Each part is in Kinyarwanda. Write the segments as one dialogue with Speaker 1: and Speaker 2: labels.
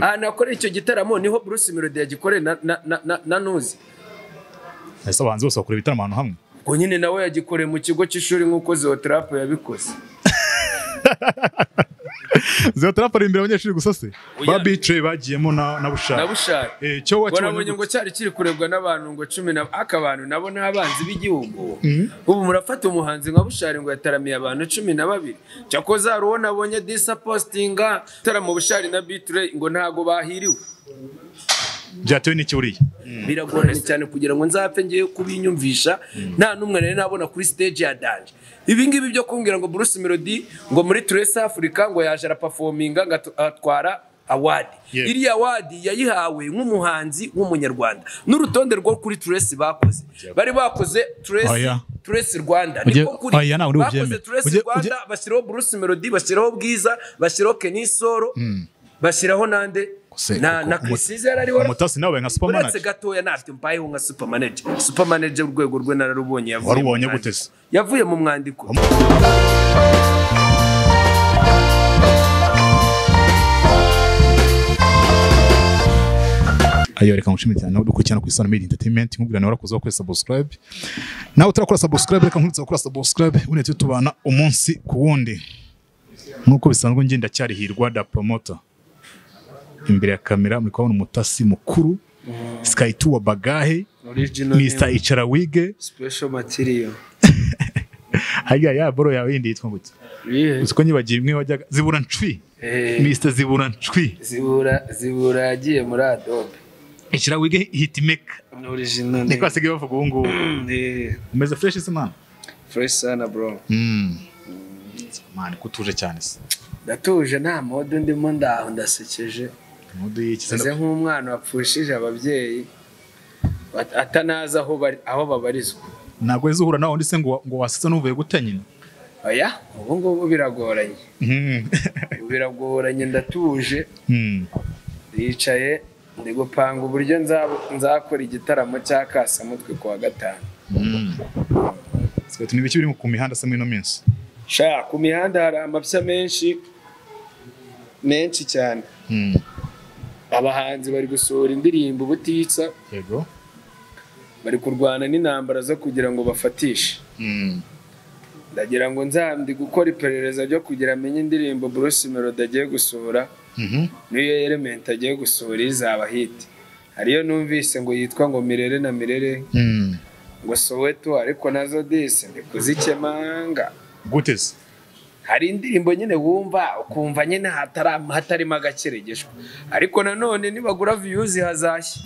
Speaker 1: Ahantu yakoreye icyo gitaramo ni ho Bruce Melody yagikoreye na, na, na, na, na Nuzi
Speaker 2: ese abahanzi bose bakora ibitaramo ahantu hamwe?
Speaker 1: Ubwo nyine nawe yagikoreye mu kigo cy'ishuri nk'uko Zotrap yabikoze.
Speaker 2: ari imbere abanyeshuri gusa se ba bicaye bagiyemo na na bushaka
Speaker 1: na bushari
Speaker 2: cyo
Speaker 1: ngo cyari kiri kurebwa n'abantu ngo cumi na aka bantu nabo ni abanzi b'igihugu. Ubu murafata umuhanzi nka bushari ngo yataramiye abantu cumi na babiri. Cyakoze hari uwo nabonye disa postinga tarama bushari na biture ngo ntago bahiriwe.
Speaker 2: Byatewe n'iki buriya?
Speaker 1: Biragoranye cyane kugira ngo nzapfe ngiye kubinyumvisha nta n'umwe nari nabona kuri stage ya danje. Ibi ngibi byo kumbwira ngo Bruce Melody ngo muri Trace Africa ngo yaje arapafominga ngo atwara awadi iriya awadi yayihawe nk'umuhanzi w'umunyarwanda. N'urutonde rwo kuri Trace bakoze. Bari bakoze Trace. Trace Rwanda. Niko kuri bakoze. Trace Rwanda bashyiraho Bruce Melody bashyiraho Bwiza bashyiraho Kenny Solo bashyiraho nande? Na na
Speaker 2: umu-
Speaker 1: Chris ariho
Speaker 2: umutasi nawe nka
Speaker 1: uretse
Speaker 2: supermanager
Speaker 1: gatoya ntafite mbayeho nka supermanager supermanager urwego rwe nararubonye yavuye
Speaker 2: Warubonye
Speaker 1: mu
Speaker 2: gute
Speaker 1: mwandiko.
Speaker 2: se?
Speaker 1: yavuye mu mwandiko.
Speaker 2: Ayo reka ngushimire cyane. Nawe dukurikirana ku isano media entertainment nkubwira nawe warakoze gukora subscribe. Nawe utarakora subscribe reka nkwibutsa gukora subscribe ubundi tubana umunsi ku wundi. Nk'uko bisanzwe njye ndacyarihirwa da promoter imbere ya kamera muri kubona umutasi mukuru sky tour bagahe mr icara wige.
Speaker 1: Special material.
Speaker 2: Hariya ya boro yawe yindi yitwa gute
Speaker 1: yeah.
Speaker 2: uzi ko nyibagiye imwe wajyaga zibura ncwi
Speaker 1: eh,
Speaker 2: mr zibura ncwi
Speaker 1: zibura zibura yagiye muri adobe.
Speaker 2: Icara wige hitmaker
Speaker 1: original
Speaker 2: niko basigaye bavuga ubu ngubu. Umeze fresh se man?
Speaker 1: Fresh sana bro.
Speaker 2: Mani kutuje cyane se
Speaker 1: ndatuje nta mode ndimo ndaho ndasekeje. Meze nk'umwana wapfushije ababyeyi atanazi aho aho babarizwa.
Speaker 2: Ntabwo wese uhura nawe undi se ngo ngo wasetse n'uvuye guta nyina
Speaker 1: oya ubu ngubu biragoranye. Ubu biragoranye ndatuje. Ndicaye ndi gupanga uburyo nza- nzakora igitaramo cya kasamutwe ku wa gatanu.
Speaker 2: Twe ni ibiki biri ku mihanda se muri ino minsi?
Speaker 1: Sha ku mihanda hari amapya menshi menshi cyane. Abahanzi bari gusohora indirimbo ubutitsa
Speaker 2: yego.
Speaker 1: Bari kurwana n'intambara zo kugira ngo bafatishe. Ndagira ngo nzandi gukora iperereza ryo kugira amenye indirimbo Bruce Melody agiye gusohora n'iyo element agiye gusohora izaba hit. Hariyo numvise ngo yitwa ngo mirere na mirere. Ngo soweto ariko na zo disi ndi kuzikemanga.
Speaker 2: Gute se?
Speaker 1: Hari indirimbo nyine wumva ukumva nyine hatarimo agakeregeshwa ariko nanone nibagura viyuzi hazashya.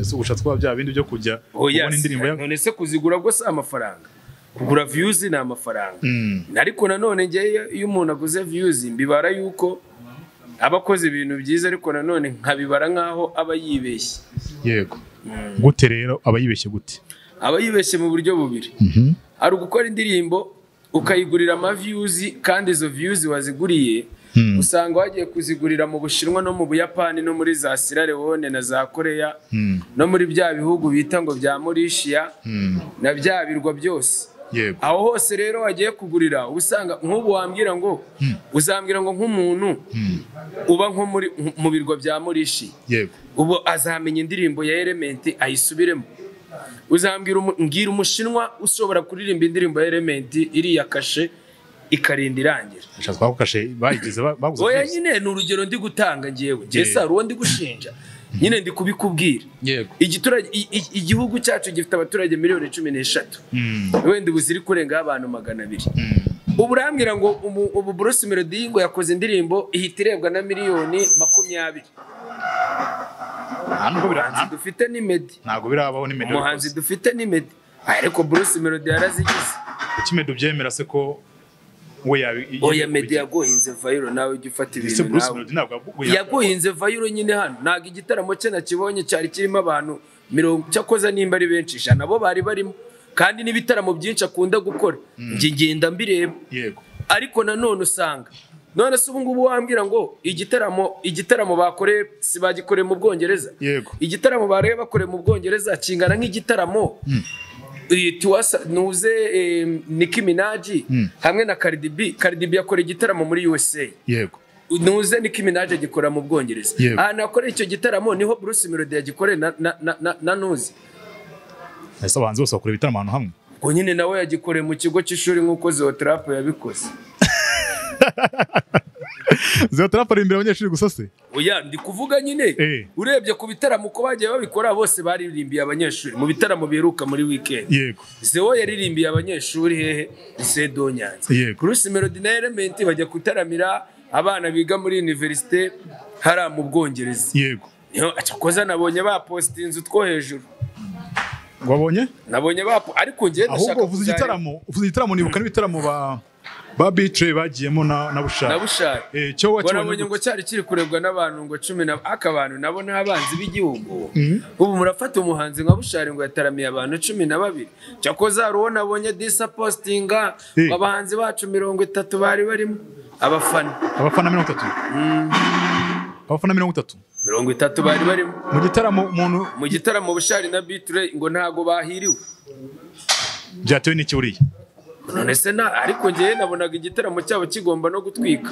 Speaker 2: Ese ugushatse kuba bya bindi byo kujya
Speaker 1: oya
Speaker 2: kubona indirimbo ya
Speaker 1: none se kuzigura bwo si amafaranga? Kugura viyuzi ni amafaranga.
Speaker 2: Mm.
Speaker 1: ariko nanone ngewe iyo umuntu aguze viyuzi mbibara yuko aba akoze ibintu byiza ariko nanone nkabibara nk'aho aba yibeshye.
Speaker 2: Yego. Gute rero aba yibeshye gute?
Speaker 1: Aba yibeshye mu buryo bubiri. Hari ugukora indirimbo ukayigurira amaviyuzi kandi izo viyuzi waziguriye usanga wagiye kuzigurira mu bushinwa no mu buyapani no muri za Sierra Leone na za koreya no muri bya bihugu bita ngo bya morishiya na bya birwa byose. Aho hose rero wagiye kugurira usanga nk'ubu wambwira ngo uzambwira ngo nk'umuntu uba nko muri mu birwa bya morishi ubu azamenya indirimbo ya elementi ayisubiremo. Uzambwira mbwira umushinwa ushobora kuririmba indirimbo ya elementi iriya kashe ikarinda irangira. Oya nyine ni urugero ndi gutanga ngewe ngewe si hari uwo ndi gushinja. Nyine ndi kubikubwira. Igihugu cyacu gifite abaturage miliyoni cumi n'eshatu. Wenda ubu ziri kurengaho abantu magana abiri. Ubu urambwira ngo ubu Bruce Melody ngo yakoze indirimbo ihita irebwa na miliyoni makumyabiri. Umuhanzi dufite ni Meddy.
Speaker 2: ntabwo birabaho ni meddy
Speaker 1: umuhanzi dufite ni Meddy. Ariko Bruce Melody yarazigize.
Speaker 2: Kuki meddy ubyemera se ko we
Speaker 1: oya Meddy yaguhinze vayiro nawe ujya ufata ibintu nawe. Yaguhinze vayiro nyine hano. Ntabwo igitaramo cye nakibonye cyari kirimo abantu mirongo cyakoze nimba ari benshi ijana. Bo bari barimo. Kandi n'ibitaramo byinshi akunda gukora. Njye ngenda mbireba. Ariko nanone usanga none se ubu ngubu wambwira ngo igitaramo igitaramo bakoreye si bagikoreye mu bwongereza.
Speaker 2: Yego.
Speaker 1: igitaramo barebe bakoreye mu bwongereza kingana nk'igitaramo eh, Tiwasa nuze eh, Nicki Minaj hamwe na Cardi B. Yakoreye igitaramo muri USA
Speaker 2: yego.
Speaker 1: Nuze Nicki Minaj agikora mu Bwongereza. Ahantu yakoreye icyo gitaramo ni ho Bruce Melody yagikoreye na, Nuzi
Speaker 2: ese abahanzi bose bakora ibitaramo ahantu hamwe?
Speaker 1: Ngo nyine nawe yagikoreye mu kigo cy'ishuri nk'uko Zotrap yabikoze.
Speaker 2: imbere abanyeshuri gusa se?
Speaker 1: Oya ndi kuvuga nyine.
Speaker 2: Eh.
Speaker 1: urebye ku bitaramo uko bagiye babikora bose baririmbiye abanyeshuri. Mu bitaramo biheruka muri weekend.
Speaker 2: Yego.
Speaker 1: Zeo yaririmbiye abanyeshuri hehe Sedo Nyanza.
Speaker 2: Yego.
Speaker 1: Bruce Melody na Element bajya kutaramira abana biga muri universite hariya mu Bwongereza.
Speaker 2: Yego.
Speaker 1: Acakoza nabonye bapositinze utwo hejuru.
Speaker 2: Wabonye?
Speaker 1: Nabonye bapo ariko njye
Speaker 2: ahubwo uvuze igitaramo uvuze igitaramo nibuka n'ibitaramo ba ba bitre bagiyemo na na
Speaker 1: na
Speaker 2: bushari eh cyo
Speaker 1: nabonye ngo cyari kiri kurebwa n'abantu ngo cumi na aka abantu nabo ni abanzi b'igihugu. Ubu murafata umuhanzi nka bushari ngo yataramiye abantu cumi na babiri. Cyakoze hari uwo nabonye disapositinga
Speaker 2: Eh.
Speaker 1: abahanzi bacu mirongo itatu bari barimo. Abafana.
Speaker 2: Abafana mirongo itatu. Abafana mirongo itatu.
Speaker 1: Mirongo itatu bari barimo.
Speaker 2: Mu gitaramo umuntu
Speaker 1: mu gitaramo bushari na biture ngo ntago bahiriwe.
Speaker 2: Byatewe n'iki buriya?
Speaker 1: None se na ariko ngewe nabonaga igitaramo cyabo kigomba no gutwika.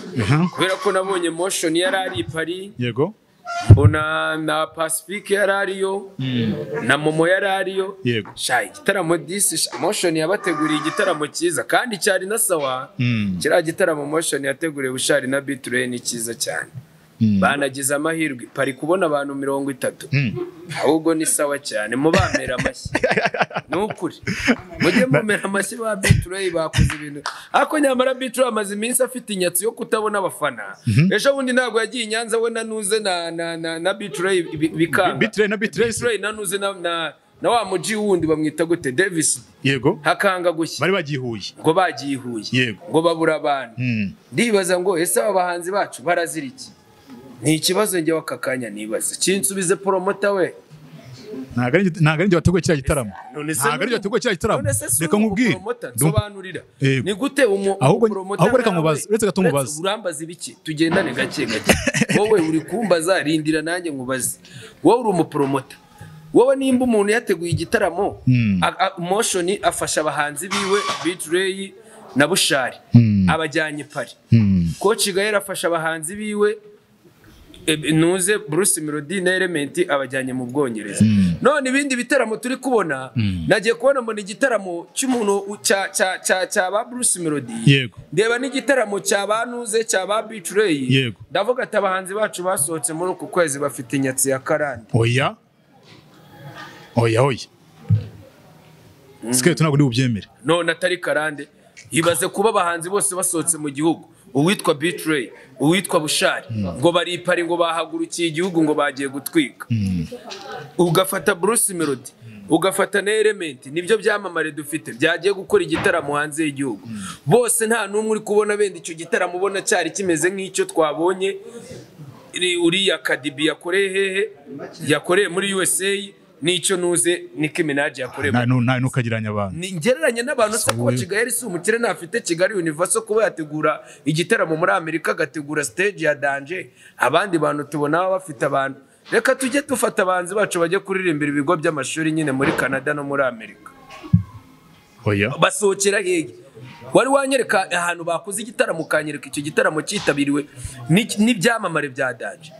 Speaker 1: Kubera ko nabonye motion yari ari i Paris.
Speaker 2: Yego.
Speaker 1: Mbona na pacifique yari ariyo. Na momo yari ariyo.
Speaker 2: Yego.
Speaker 1: Sha igitaramo disi motion yabateguriye igitaramo cyiza. Kandi cyari na sawa.
Speaker 2: Mm.
Speaker 1: kiriya gitaramo motion yateguriye bushari na biture ni cyiza cyane. Banagize amahirwe. Pari kubona abantu mirongo itatu.
Speaker 2: Mm.
Speaker 1: ahubwo ni sawa cyane. Mubamera amashyi. Ni ukuri mujye mumera amashyi ba biture bakoze ibintu. Ariko nyamara biture amaze iminsi afite inyatsi yo kutabona abafana. Ejo bundi ntabwo yagiye i nyanza we na nuze na na na, na biture bikanga.
Speaker 2: Bitre na bitre se?
Speaker 1: biture na na na, na wa muji wundi bamwita gute? Davis.
Speaker 2: Yego.
Speaker 1: Hakanga gushya
Speaker 2: bari bagiye Huye.
Speaker 1: Ngo bagiye Huye.
Speaker 2: Yego.
Speaker 1: ngo babura abantu.
Speaker 2: Mm.
Speaker 1: ndibaza ngo ese aba bahanzi bacu barazira iki? Ni ikibazo njyewe aka kanya nibaza. Kinsubize poromota we.
Speaker 2: Ntabwo ari njye wateguye kiriya gitaramo. Ntabwo ari njye wateguye kiriya gitaramo. Reka nkubwire.
Speaker 1: nsobanurira. Ni gute
Speaker 2: Ahubwo- reka nkubaze, uretse gato nkubaze.
Speaker 1: urambaza ibiki? Tugendane gake gake. Wowe uri kumbaza rindira nanjye nkubaze. Wowe uri umupromota wowe nimba umuntu yateguye igitaramo
Speaker 2: Mm.
Speaker 1: a- motion afasha abahanzi biwe bitrey na bushari.
Speaker 2: Mm.
Speaker 1: abajyanye pari.
Speaker 2: Mm.
Speaker 1: Coach Gael afasha abahanzi biwe e, nuze Bruce Melody na Element abajyanye mu Bwongereza. None ibindi bitaramo turi kubona nagiye kubona mbona igitaramo cy'umuntu cya ba Bruce Melody. Ndeba n'igitaramo cya ba nuze cya ba
Speaker 2: Yego.
Speaker 1: ndavuga ati abahanzi bacu basohotse muri uku kwezi bafite inyatsi ya karande.
Speaker 2: Oya. Oya oya. Siketi ntabwo bubyemere
Speaker 1: none atari karande. Ibaze kuba abahanzi bose basohotse mu gihugu. Uwitwa Bitrey uwitwa Bushari. Ngo baripari ngo bahagurukiye igihugu ngo bagiye gutwika. Ugafata Bruce Melody ugafata na Element ni byo byamamare dufite. Byagiye gukora igitaramo hanze y'igihugu. Bose nta n'umwe uri kubona benda icyo gitaramo ubona cyari kimeze nk'icyo twabonye. Uriya Kadibi yakoreye hehe? Yakoreye muri USA n'icyo nuze Nicki Minaj yakoreye
Speaker 2: nta nu- nta ntukagiranye abantu.
Speaker 1: Ni ngereranye n'abantu se ko kigali si umukire ntafite kigali universo kuba yategura igitaramo muri amerika agategura stage ya danje abandi bantu tubona bafite abantu. Reka tujye dufata abahanzi bacu bajye kuririmbira ibigo by'amashuri nyine muri canada no muri amerika.
Speaker 2: Oya.
Speaker 1: Basohokera hehe wari wanyereka ahantu bakoze igitaramo ukanyereka icyo gitaramo cyitabiriwe n'ibyamamare bya danje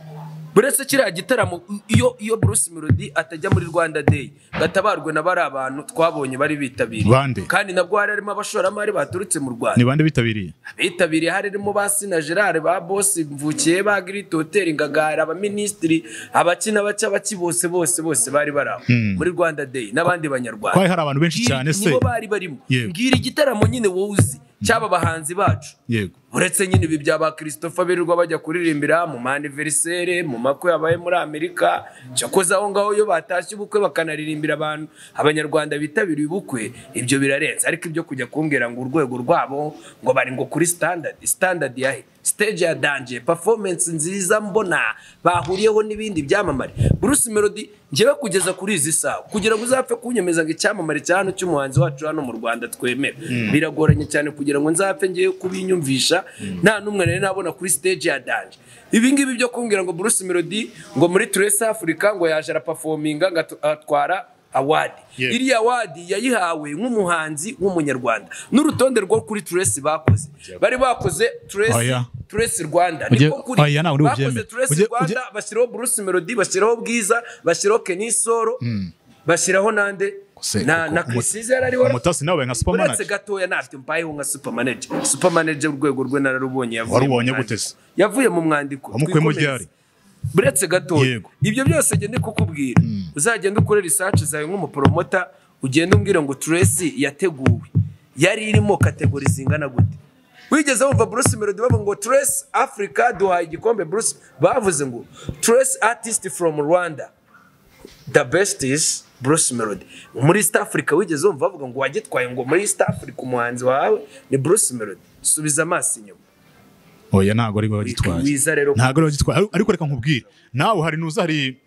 Speaker 1: buretse kiriya gitaramo iyo iyo Bruce Melody atajya muri Rwanda Day gatabarwe na bari abantu twabonye bari bitabiriye. Kandi nabwo hari harimo abashoramari baturutse mu Rwanda.
Speaker 2: Ni bande bitabiriye?
Speaker 1: Bitabiriye harimo ba Sina Gerard ba Boss Mvukiye ba Grit Hotel Ngagara abaminisitiri abakina bake abaki bose bose bose bari bari aho. Muri Rwanda Day n'abandi banyarwanda.
Speaker 2: Kwari hari abantu benshi cyane se.
Speaker 1: nibo bari barimo. Mbwira igitaramo nyine wowe uzi. Cy'aba bahanzi bacu.
Speaker 2: Yego.
Speaker 1: Uretse nyine ibi bya ba christopher birirwa bajya kuririmbira mu maniverisere mu makwe yabaye muri amerika cyakoze aho ngaho iyo batashye ubukwe bakanaririmbira abantu abanyarwanda bitabiriye ubukwe ibyo birarenze. Ariko ibyo kujya kumbwira ngo urwego rwabo ngo bari ngo kuri standard standard yahe stage ya danje performance nziza mbona bahuriyeho n'ibindi byamamare. Bruce Melody njyewe kugeza kuri izi saha kugira ngo uzapfe kunyemeza ngo icyamamare cya hano cy'umuhanzi wacu hano mu Rwanda twemera biragoranye cyane kugira ngo nzapfe ngiye kubinyumvisha nta n'umwe nari nabona kuri stage ya danje. Ibi ngibi byo kumbwira ngo Bruce Melody ngo muri Trace Africa ngo yaje araperforminga atwara
Speaker 2: Yego.
Speaker 1: iriya award yayihawe nk'umuhanzi w'umunyarwanda. N'urutonde rwo kuri Trace bakoze. Bari bakoze Trace
Speaker 2: Oya.
Speaker 1: Trace Rwanda. Niko kuri
Speaker 2: uri
Speaker 1: bakoze. Trace Rwanda bashyiraho Bruce Melody bashyiraho Bwiza bashyiraho Kenny Solo. Bashyiraho nande? Na na yari ariho?
Speaker 2: Umutasi nawe nka
Speaker 1: uretse
Speaker 2: supermanager
Speaker 1: gatoya ntafite mbayeho nka super manager super manager urwego rwe nararubonye yavuye mu
Speaker 2: gute se?
Speaker 1: yavuye mu mwandiko.
Speaker 2: Wamukuyemo
Speaker 1: Twikomeze.
Speaker 2: ryari?
Speaker 1: buretse gatoya. Ibyo byose ngende kukubwira. Uzagenda ukore research zawe nk'umupromota ugenda umbwira ngo Tracy yateguwe. Yari irimo kategori zingana gute? Wigeze wumva Bruce Melody bavuga ngo Trace Africa duhaye igikombe Bruce? Bavuze ngo Trace artist from Rwanda. The best is Bruce Melody. Muri East Africa wigeze wumva bavuga ngo wagitwaye ngo muri East Africa umuhanzi wawe ni Bruce Melody. Subiza amaso inyuma.
Speaker 2: Oya ntabwo ari wagitwaye. Ntabwo ari wagitwaye. Ariko reka nkubwire. Nawe hari nuza hari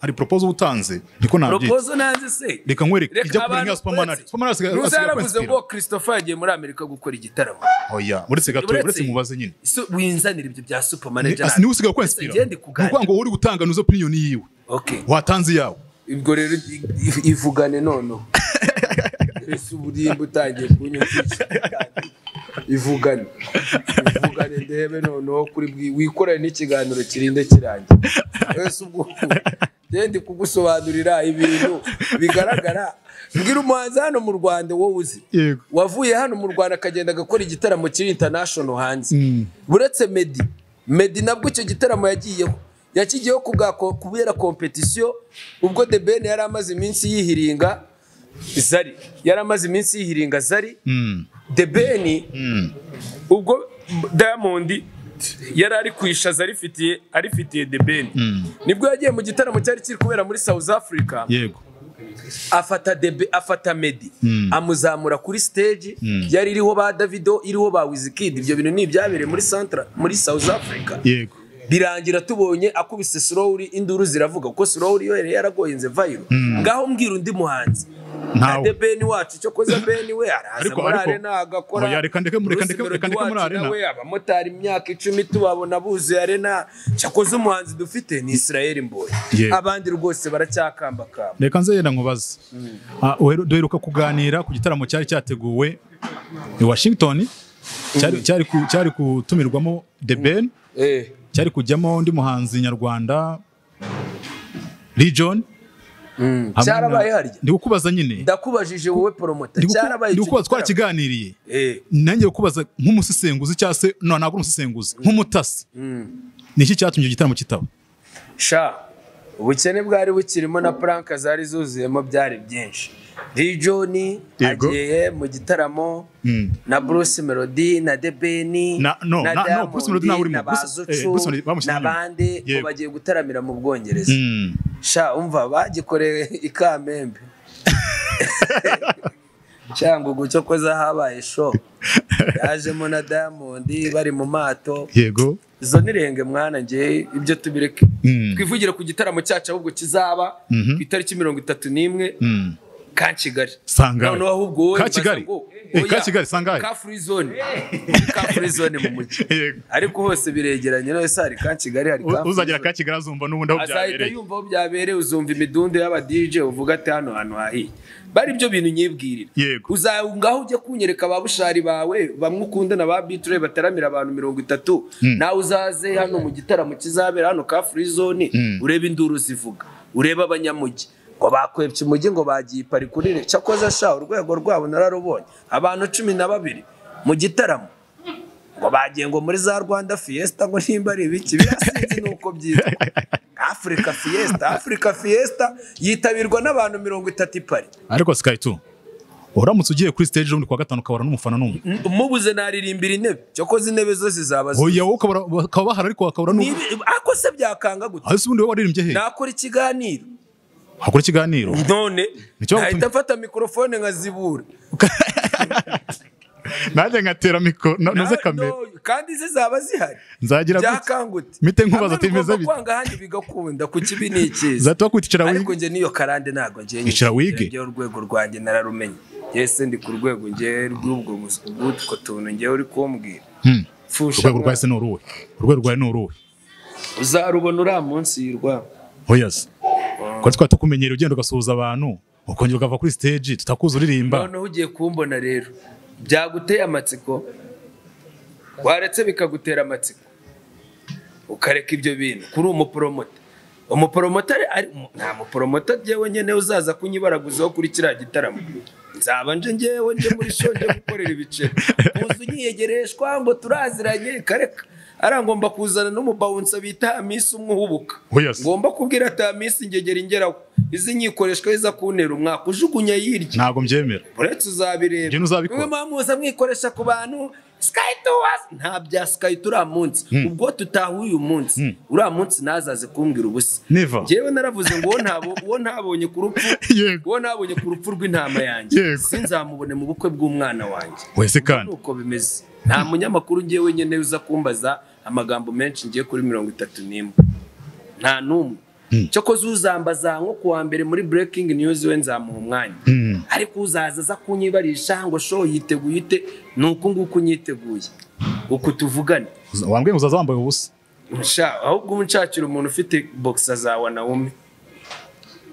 Speaker 2: hari proposal utanze? Niko nabyita.
Speaker 1: Proposal nanze se.
Speaker 2: Reka nkwereke ijya kuri nka supermanager asigaye
Speaker 1: Nuza yaravuze ngo Christopher yagiye muri Amerika gukora igitaramo.
Speaker 2: Oya uretse gato
Speaker 1: Uretse-
Speaker 2: mubaze nyine.
Speaker 1: Winzanira ibyo bya supermanager
Speaker 2: Ni- ni we usigaye
Speaker 1: ngende
Speaker 2: ni ukuvuga ngo uri gutanga nuzo opinion yiwe. Watanze iyawe.
Speaker 1: Ubwo rero ivugane noneho. Ese uburimba utangiye kunyumvisha ivugane. Ivugane ndebe noneho kuri bwi- wikorere n'ikiganiro kirinde kirangira ese ubwo ngende kugusobanurira ibintu bigaragara? Mbwira umuhanzi hano mu rwanda wowe uzi. Wavuye hano mu rwanda akagenda agakora igitaramo kiri international hanze. Buretse medi. Medi nabwo icyo gitaramo yagiyeho. Yakigiyeho kubera kompetisiyo ubwo the ben yari amaze iminsi yihiringa zari. Yari amaze iminsi yihiringa zari.
Speaker 2: Mm.
Speaker 1: the ben
Speaker 2: Mm.
Speaker 1: ubwo diamond yari ari kwishaza arifitiye arifitiye the ben ni bwo yagiye mu gitaramo cyari kiri kubera muri south africa
Speaker 2: yego.
Speaker 1: afata debe afata medi. Amuzamura kuri stage yari iriho ba davido iriho ba wizikid ibyo bintu ni ibyabereye muri centra muri south africa.
Speaker 2: Yego.
Speaker 1: Birangira tubonye akubise slowly induru ziravuga kuko slowly yo yari yaragoyenze viral ngaho mbwira undi muhanzi. Ade beni wacu cyo koza beni we araza muri arena agakora
Speaker 2: reka ndeke- reka ndeke- reka ndeke muri arena.
Speaker 1: nawe abamotari imyaka icumi tubabona buzuye arena. Cyakoze umuhanzi dufite ni Israel Mboye abandi rwose baracyakambakamba.
Speaker 2: Reka nze yenda nkubaze. Ah, uheru- duheruka kuganira ku gitaramo cyari cyateguwe i washington. Cyari cyari ku- cyari gutumirwamo the ben.
Speaker 1: Eh.
Speaker 2: Cyari kujyamo undi muhanzi nyarwanda hamwe na-
Speaker 1: cyarabaye harya?
Speaker 2: ndi kukubaza nyine.
Speaker 1: Ndakubajije wowe poromota cyarabaye
Speaker 2: ndi kukubaza twarakiganiriye
Speaker 1: Eh,
Speaker 2: nanjye kukubaza nk'umusesenguzi cyangwa se ntabwo umusesenguzi nk'umutasi. Ni iki cyatumye icyo gitaramo kitaba?
Speaker 1: Sha. Ubukene bwari bukirimo na puranka zari zuzuyemo byari byinshi. Rijoni agiye mu gitaramo
Speaker 2: Mm.
Speaker 1: na bruce melody na debeni
Speaker 2: Na- no, na-
Speaker 1: bazucu
Speaker 2: eh,
Speaker 1: n'abandi ngo bagiye gutaramira mu bwongereza.
Speaker 2: Mm.
Speaker 1: sha umva bagikoreye i kamembe. cyangwa ubwo cyo koza habaye show. Yajemo na diamond bari mu mato.
Speaker 2: Yego.
Speaker 1: Izo nirenge mwana ngewe ibyo tubireke.
Speaker 2: Mm.
Speaker 1: twivugire ku gitaramo cyacu ahubwo kizaba ku itariki mirongo itatu n'imwe.
Speaker 2: Mm.
Speaker 1: Ka kigali
Speaker 2: Sangahe?
Speaker 1: noneho ahubwo wowe
Speaker 2: Ka Kigali? Eh, ka Kigali, sangahe?
Speaker 1: ka free zone. Ka free zone mu mujyi
Speaker 2: Yego.
Speaker 1: ariko hose biregeranye no se hari ka kigali hari ka
Speaker 2: uzagera ka kigali azumva n'ubundi aho
Speaker 1: zone. azahita
Speaker 2: byabereye
Speaker 1: yumva aho byabereye uzumva imidundo y'aba DJ uvuga ati hano hantu hahiye bari ibyo bintu nyibwirira
Speaker 2: Yego.
Speaker 1: uzangaho ujya kunyereka ba bushari bawe bamwe ukunda na ba biture bataramira abantu mirongo itatu. Nawe uzaze hano mu gitaramo kizabera hano ka free zone urebe induru zivuga urebe abanyamujyi ngo bakwebye umujyi ngo bagiye ipari kurire cyakoze sha urwego rwabo nararubonye abantu cumi na babiri mu gitaramo ngo bagiye ngo muri za rwanda fiesta ngo nimba ari ibiki. Birasinzi nuko byitwa. Afurika fiesta afurika fiesta yitabirwa n'abantu mirongo itatu ipari
Speaker 2: ariko sky tu uramutse ugiye kuri stage ubundi kuwa gatanu ukabara n'umufana n'umwe.
Speaker 1: Mubuze naririmbira intebe. Cyakoze intebe zo zizaba zi-
Speaker 2: oya wowe ukabara bakaba bahari ariko bakabura n'umwe.
Speaker 1: Ako se byakanga gute
Speaker 2: aho se ubundi wowe waririmbye he?
Speaker 1: Nakora ikiganiro.
Speaker 2: Hakora ikiganiro.
Speaker 1: None. Nahita mfata mikorofone nkazibura
Speaker 2: nanjye ngatera mikoro no- noze kamera.
Speaker 1: kandi zizaba zihari.
Speaker 2: Nzagira gute?
Speaker 1: Byakangute
Speaker 2: Mite nkubaza
Speaker 1: Hamwe
Speaker 2: ati bimeze
Speaker 1: bigomba
Speaker 2: bite?
Speaker 1: kwanga ahandi bigakunda. Ku kibi ni icyiza.
Speaker 2: Zahita bakwicara
Speaker 1: ariko
Speaker 2: wige
Speaker 1: njye niyo karande ntabwo njye
Speaker 2: Icara wige.
Speaker 1: njyewe urwego rwanjye nararumenye. Yese ndi ku rwego njyewe rw'ubwo rw'utwo tuntu njyewe uri kumbwira.
Speaker 2: Hmm.
Speaker 1: Pfusha
Speaker 2: urwego rwawe se ni uruhe? Urwego rwawe ni uruhe?
Speaker 1: Uzarubona uriya munsi yirwa
Speaker 2: oya se kuko twari tukumenyera ugenda ugasuhuza abantu ukongera ukava kuri stage tutakuzi uririmba.
Speaker 1: Noneho ugiye kumbona rero byaguteye amatsiko waretse bikagutera amatsiko. Ukareka ibyo bintu kuri umuporomota ari nta muporomota njyewe nyine uzaza kunyibaraguzaho kuri kiriya gitaramo. Nzaba nje njyewe nje muri show nje gukorera ibiceri uzi unyiyegereshwa ngo turaziranye kareka ariya ngomba kuzana n'umubawunsa bita hamisi umwe uhubuka
Speaker 2: se.
Speaker 1: ngomba kubwira ati hamisi ingegera ingeraho izi nyikoreshwa iza kuntera umwaka ujugunya yirya.
Speaker 2: Ntabwo mbyemera.
Speaker 1: Uretse uzabireba.
Speaker 2: Njye
Speaker 1: niyo mpamvu muza mwikoresha ku bantu tours nta bya sky uriya munsi. Ubwo tutahuye uyu munsi uriya munsi ntazaze kumbwira ubusa. Njyewe naravuze ngo uwo ntabo- uwo ntabonye ku rupfu uwo ntabonye ku rupfu rw'intama yanjye. Sinzamubone mu bukwe bw'umwana wanjye.
Speaker 2: Wese kandi.
Speaker 1: nuko bimeze. Nta munyamakuru ngewe nyine uza kumbaza amagambo menshi ngiye kuri mirongo itatu n'imwe. Nta n'umwe. Cyokoze uzambaza nko ku wa mbere muri breaking news we nzamuha umwanya. Ariko uzaza aza kunyibarisha ngo show yiteguye ite? Ni uku nguku nyiteguye uku tuvugane.
Speaker 2: Wambwiye ngo uzaza wambaye ubusa.
Speaker 1: Ahubwo ubu nshakira umuntu ufite boxer za wanawumi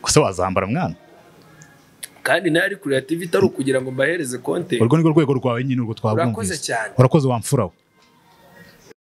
Speaker 2: gusa wazambara mwana?
Speaker 1: Kandi na yo ari creativity ari ukugira ngo mbahereze content.
Speaker 2: Urwo ni rwo rwego rwawe nyine urwo twabwumvise
Speaker 1: Urakoze cyane.
Speaker 2: urakoze wamfura we.